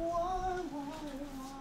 why, why, why?